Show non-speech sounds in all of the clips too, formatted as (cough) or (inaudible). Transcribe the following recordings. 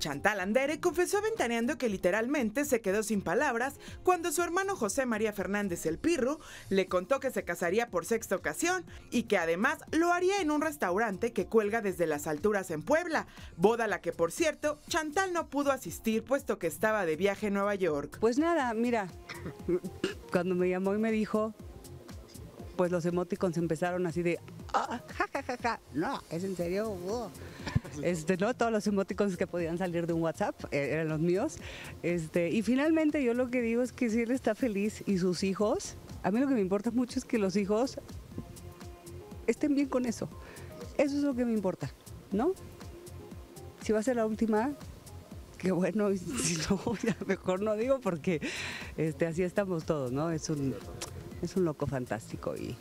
Chantal Andere confesó ventaneando que literalmente se quedó sin palabras cuando su hermano José María Fernández el Pirro le contó que se casaría por sexta ocasión y que además lo haría en un restaurante que cuelga desde las alturas en Puebla, boda a la que por cierto Chantal no pudo asistir puesto que estaba de viaje en Nueva York. Pues nada, mira, cuando me llamó y me dijo, pues los emoticons empezaron así de, "Ah, ja, ja, ja, ja". no, es en serio. Uh". Este, no, todos los emoticons que podían salir de un WhatsApp eh, eran los míos. Este, y finalmente yo lo que digo es que si él está feliz y sus hijos, a mí lo que me importa mucho es que los hijos estén bien con eso. Eso es lo que me importa, ¿no? Si va a ser la última, qué bueno, (laughs) si no, ya mejor no digo porque este, así estamos todos, ¿no? Es un, es un loco fantástico y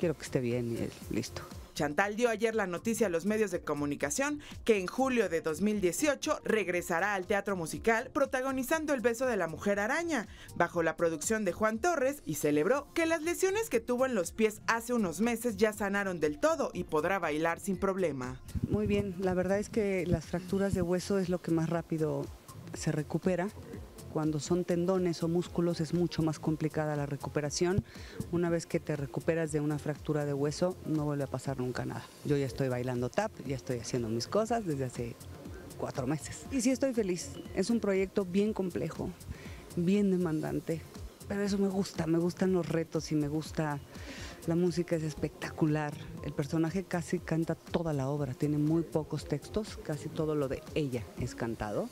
quiero que esté bien y listo. Chantal dio ayer la noticia a los medios de comunicación que en julio de 2018 regresará al teatro musical protagonizando El beso de la mujer araña, bajo la producción de Juan Torres, y celebró que las lesiones que tuvo en los pies hace unos meses ya sanaron del todo y podrá bailar sin problema. Muy bien, la verdad es que las fracturas de hueso es lo que más rápido se recupera. Cuando son tendones o músculos es mucho más complicada la recuperación. Una vez que te recuperas de una fractura de hueso, no vuelve a pasar nunca nada. Yo ya estoy bailando tap, ya estoy haciendo mis cosas desde hace cuatro meses. Y sí estoy feliz. Es un proyecto bien complejo, bien demandante. Pero eso me gusta, me gustan los retos y me gusta la música es espectacular. El personaje casi canta toda la obra, tiene muy pocos textos, casi todo lo de ella es cantado.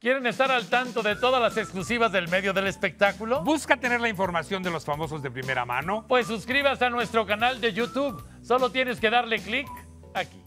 ¿Quieren estar al tanto de todas las exclusivas del medio del espectáculo? ¿Busca tener la información de los famosos de primera mano? Pues suscríbase a nuestro canal de YouTube. Solo tienes que darle clic aquí.